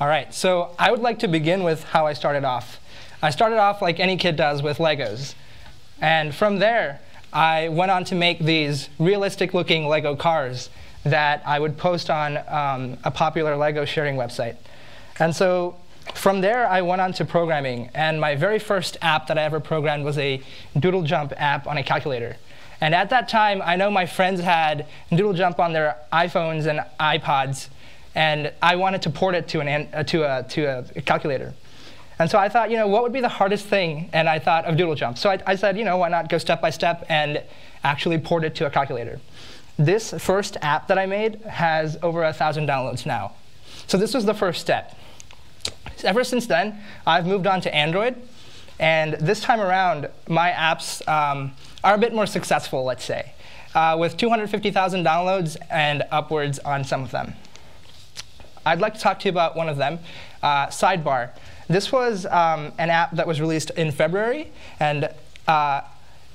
All right, so I would like to begin with how I started off. I started off like any kid does with Legos. And from there, I went on to make these realistic looking Lego cars that I would post on um, a popular Lego sharing website. And so from there, I went on to programming. And my very first app that I ever programmed was a Doodle Jump app on a calculator. And at that time, I know my friends had Doodle Jump on their iPhones and iPods. And I wanted to port it to, an, uh, to, a, to a calculator. And so I thought, you know, what would be the hardest thing? And I thought of Doodle Jump. So I, I said, you know, why not go step by step and actually port it to a calculator? This first app that I made has over a 1,000 downloads now. So this was the first step. Ever since then, I've moved on to Android. And this time around, my apps um, are a bit more successful, let's say, uh, with 250,000 downloads and upwards on some of them. I'd like to talk to you about one of them, uh, Sidebar. This was um, an app that was released in February, and uh,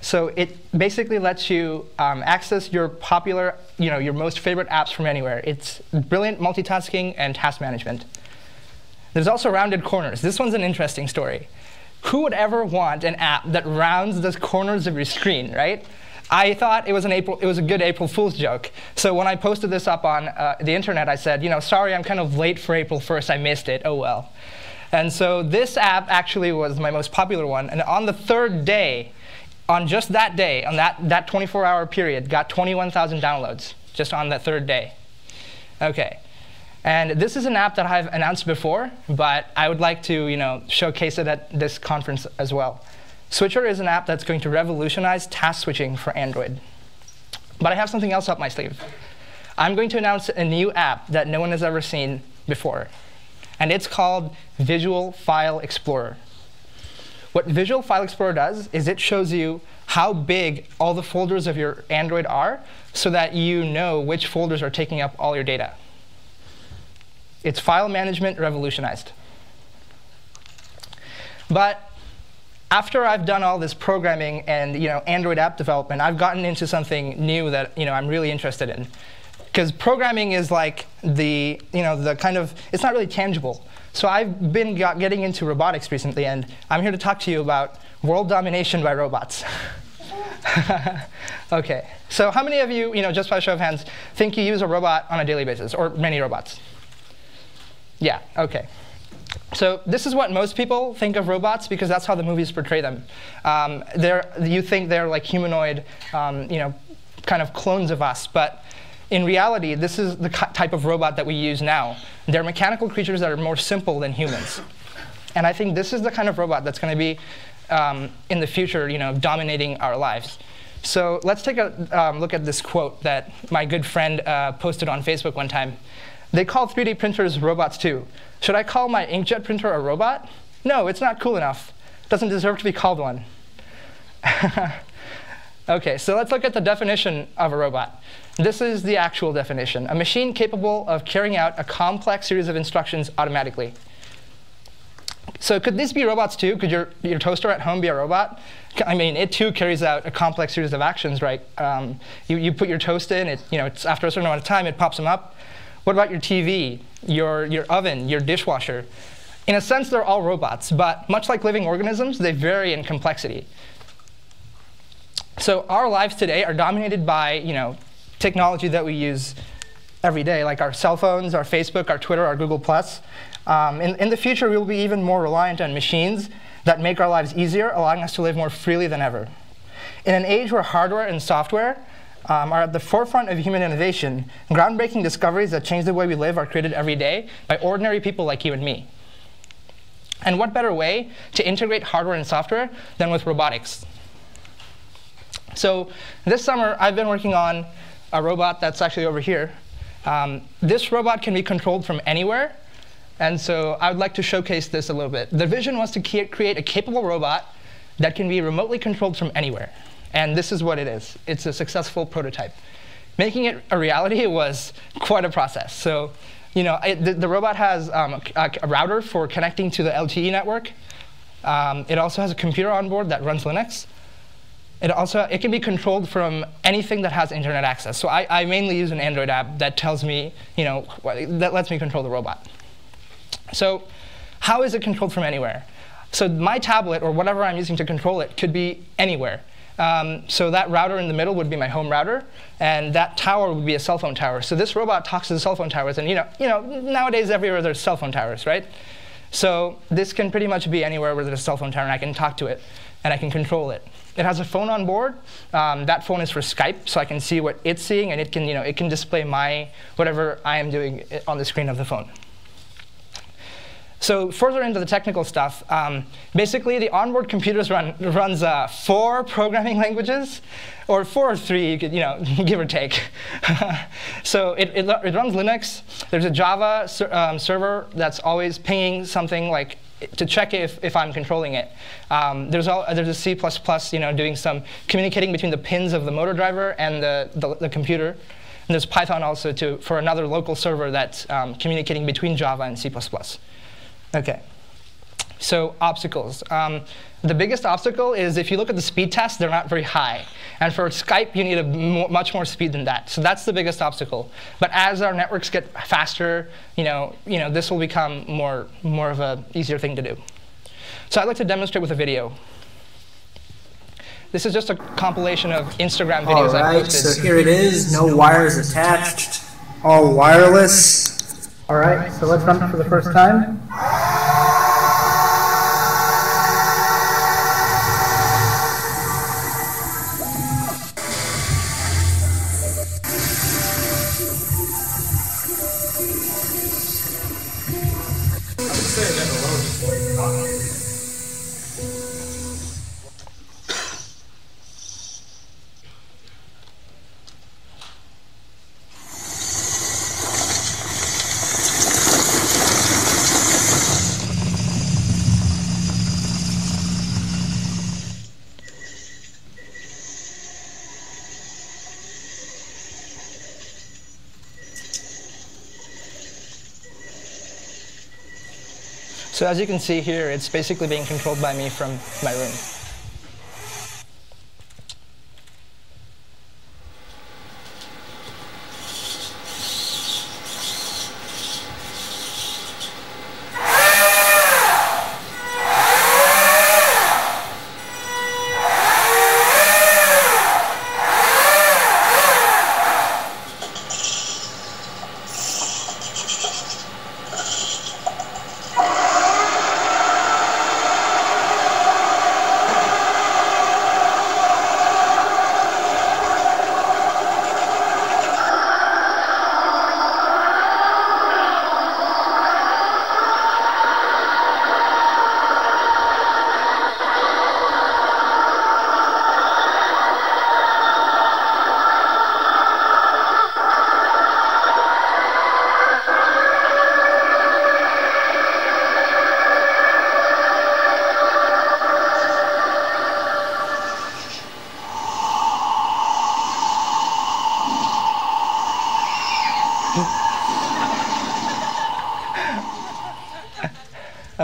so it basically lets you um, access your popular, you know, your most favorite apps from anywhere. It's brilliant multitasking and task management. There's also rounded corners. This one's an interesting story. Who would ever want an app that rounds the corners of your screen, right? I thought it was an April, it was a good April Fool's joke. So when I posted this up on uh, the internet, I said, you know, sorry, I'm kind of late for April 1st. I missed it. Oh well. And so this app actually was my most popular one. And on the third day, on just that day, on that, that 24-hour period, got 21,000 downloads just on that third day. OK. And this is an app that I've announced before, but I would like to you know, showcase it at this conference as well. Switcher is an app that's going to revolutionize task switching for Android. But I have something else up my sleeve. I'm going to announce a new app that no one has ever seen before and it's called Visual File Explorer. What Visual File Explorer does is it shows you how big all the folders of your Android are so that you know which folders are taking up all your data. It's file management revolutionized. But after I've done all this programming and you know, Android app development, I've gotten into something new that you know, I'm really interested in because programming is like the, you know, the kind of, it's not really tangible. So I've been getting into robotics recently, and I'm here to talk to you about world domination by robots. OK, so how many of you, you know, just by show of hands, think you use a robot on a daily basis, or many robots? Yeah, OK. So this is what most people think of robots, because that's how the movies portray them. Um, you think they're like humanoid, um, you know, kind of clones of us. But in reality, this is the type of robot that we use now. They're mechanical creatures that are more simple than humans. And I think this is the kind of robot that's going to be, um, in the future, you know, dominating our lives. So let's take a um, look at this quote that my good friend uh, posted on Facebook one time. They call 3D printers robots too. Should I call my inkjet printer a robot? No, it's not cool enough. Doesn't deserve to be called one. OK, so let's look at the definition of a robot. This is the actual definition. A machine capable of carrying out a complex series of instructions automatically. So could these be robots too? Could your, your toaster at home be a robot? I mean, it too carries out a complex series of actions, right? Um, you, you put your toast in, it, you know, it's after a certain amount of time, it pops them up. What about your TV, your, your oven, your dishwasher? In a sense, they're all robots, but much like living organisms, they vary in complexity. So our lives today are dominated by, you know, technology that we use every day, like our cell phones, our Facebook, our Twitter, our Google+. Um, in, in the future, we will be even more reliant on machines that make our lives easier, allowing us to live more freely than ever. In an age where hardware and software um, are at the forefront of human innovation, groundbreaking discoveries that change the way we live are created every day by ordinary people like you and me. And what better way to integrate hardware and software than with robotics? So this summer, I've been working on a robot that's actually over here. Um, this robot can be controlled from anywhere. And so I would like to showcase this a little bit. The vision was to create a capable robot that can be remotely controlled from anywhere. And this is what it is. It's a successful prototype. Making it a reality was quite a process. So you know, it, the, the, robot has um, a, a, router for connecting to the LTE network. Um, it also has a computer on board that runs Linux. It also it can be controlled from anything that has internet access. So I, I mainly use an Android app that tells me, you know, that lets me control the robot. So how is it controlled from anywhere? So my tablet, or whatever I'm using to control it, could be anywhere. Um, so that router in the middle would be my home router, and that tower would be a cell phone tower. So this robot talks to the cell phone towers, and you know, you know, nowadays everywhere there's cell phone towers, right? So this can pretty much be anywhere where there's a cell phone tower, and I can talk to it, and I can control it. It has a phone on board. Um, that phone is for Skype, so I can see what it's seeing, and it can, you know, it can display my whatever I am doing on the screen of the phone. So further into the technical stuff, um, basically the onboard computers run runs uh, four programming languages, or four or three, you could, you know, give or take. so it, it, it, runs Linux. There's a Java ser um, server that's always pinging something like to check if, if I'm controlling it. Um, there's, all, there's a C++, you know, doing some communicating between the pins of the motor driver and the, the, the computer. And there's Python also to, for another local server that's um, communicating between Java and C++. Okay. So obstacles. Um, the biggest obstacle is if you look at the speed tests, they're not very high. And for Skype, you need a much more speed than that. So that's the biggest obstacle. But as our networks get faster, you know, you know, this will become more, more of an easier thing to do. So I'd like to demonstrate with a video. This is just a compilation of Instagram videos all right, so here it is, no wires attached, all wireless. All right, so let's run for the first time. So as you can see here, it's basically being controlled by me from my room.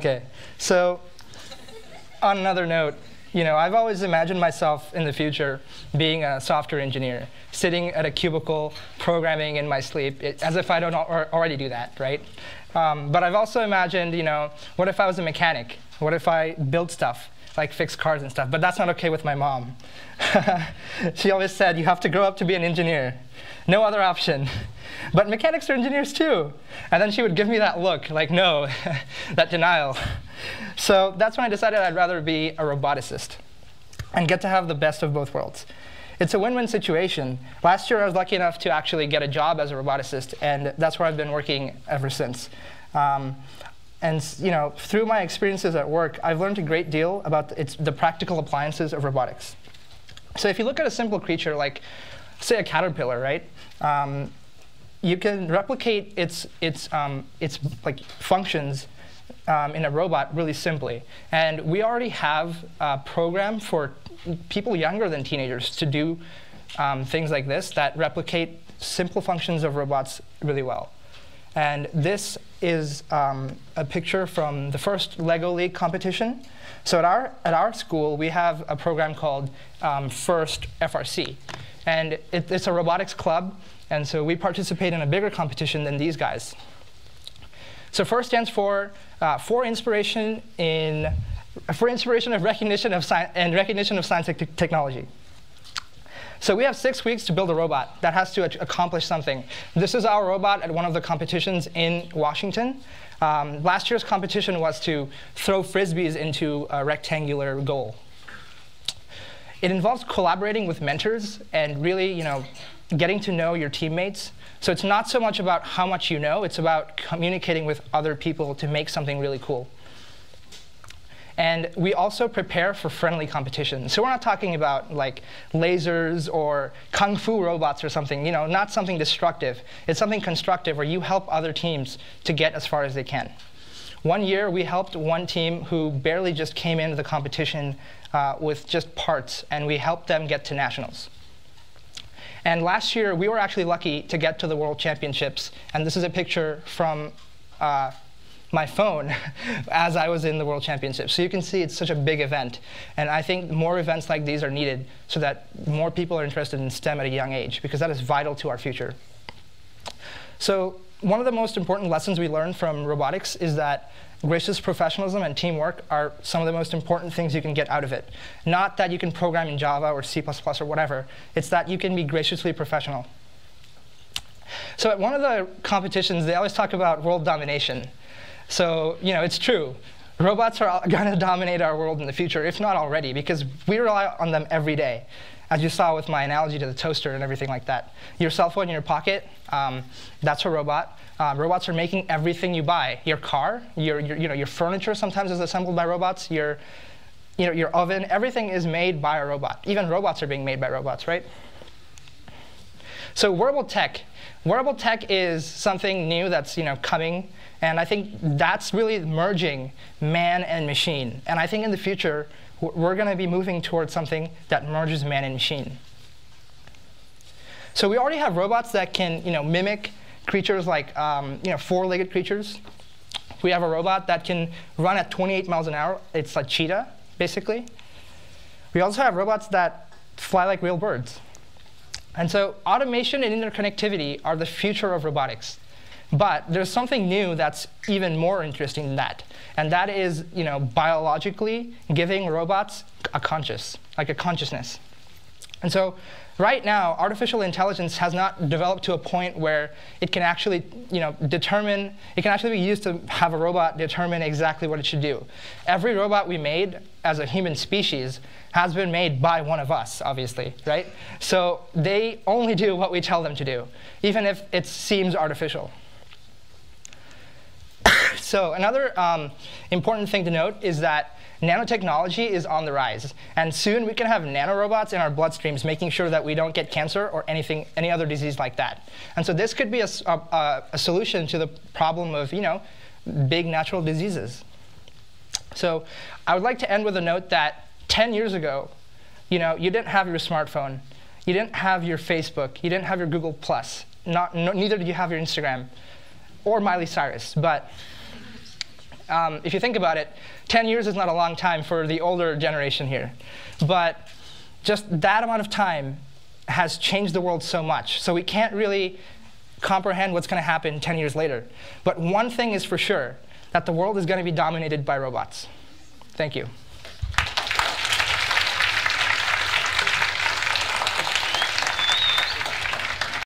Okay, so on another note, you know, I've always imagined myself in the future being a software engineer, sitting at a cubicle, programming in my sleep, it, as if I don't al already do that, right? Um, but I've also imagined, you know, what if I was a mechanic? What if I built stuff, like fix cars and stuff? But that's not okay with my mom. she always said, you have to grow up to be an engineer. No other option. But mechanics are engineers too. And then she would give me that look, like, no, that denial. So that's when I decided I'd rather be a roboticist and get to have the best of both worlds. It's a win-win situation. Last year, I was lucky enough to actually get a job as a roboticist, and that's where I've been working ever since. Um, and you know, through my experiences at work, I've learned a great deal about the, the practical appliances of robotics. So if you look at a simple creature like, say, a caterpillar, right? Um, you can replicate its, its, um, its like functions um, in a robot really simply. And we already have a program for people younger than teenagers to do um, things like this that replicate simple functions of robots really well. And this is um, a picture from the first LEGO League competition. So at our, at our school, we have a program called um, FIRST FRC. And it, it's a robotics club and so we participate in a bigger competition than these guys. So FIRST stands for uh, for inspiration in for inspiration of recognition of science and recognition of science technology. So we have six weeks to build a robot that has to accomplish something. This is our robot at one of the competitions in Washington. Um, last year's competition was to throw frisbees into a rectangular goal. It involves collaborating with mentors and really, you know, getting to know your teammates. So it's not so much about how much you know, it's about communicating with other people to make something really cool. And we also prepare for friendly competition. So we're not talking about like lasers or kung fu robots or something, you know, not something destructive. It's something constructive where you help other teams to get as far as they can. One year, we helped one team who barely just came into the competition uh, with just parts, and we helped them get to nationals. And last year, we were actually lucky to get to the World Championships. And this is a picture from uh, my phone as I was in the World Championships. So you can see it's such a big event. And I think more events like these are needed so that more people are interested in STEM at a young age, because that is vital to our future. So one of the most important lessons we learned from robotics is that gracious professionalism and teamwork are some of the most important things you can get out of it. Not that you can program in Java or C++ or whatever. It's that you can be graciously professional. So at one of the competitions, they always talk about world domination. So, you know, it's true. Robots are going to dominate our world in the future, if not already, because we rely on them every day. As you saw with my analogy to the toaster and everything like that. Your cell phone in your pocket, um, that's a robot. Uh, robots are making everything you buy. Your car, your, your, you know, your furniture sometimes is assembled by robots. Your, you know, your oven, everything is made by a robot. Even robots are being made by robots, right? So wearable tech. Wearable tech is something new that's you know, coming and I think that's really merging man and machine. And I think in the future, we're going to be moving towards something that merges man and machine. So we already have robots that can you know, mimic creatures like um, you know, four-legged creatures. We have a robot that can run at 28 miles an hour. It's a cheetah, basically. We also have robots that fly like real birds. And so automation and interconnectivity are the future of robotics. But there's something new that's even more interesting than that. And that is, you know, biologically giving robots a conscious, like a consciousness. And so right now, artificial intelligence has not developed to a point where it can actually you know, determine, it can actually be used to have a robot determine exactly what it should do. Every robot we made as a human species has been made by one of us, obviously, right? So they only do what we tell them to do, even if it seems artificial. So another um, important thing to note is that nanotechnology is on the rise. And soon we can have nanorobots in our bloodstreams, making sure that we don't get cancer or anything, any other disease like that. And so this could be a, a, a solution to the problem of you know, big natural diseases. So I would like to end with a note that 10 years ago, you know, you didn't have your smartphone. You didn't have your Facebook. You didn't have your Google+. Not, no, neither did you have your Instagram or Miley Cyrus. But um, if you think about it, 10 years is not a long time for the older generation here. But just that amount of time has changed the world so much. So we can't really comprehend what's going to happen 10 years later. But one thing is for sure, that the world is going to be dominated by robots. Thank you.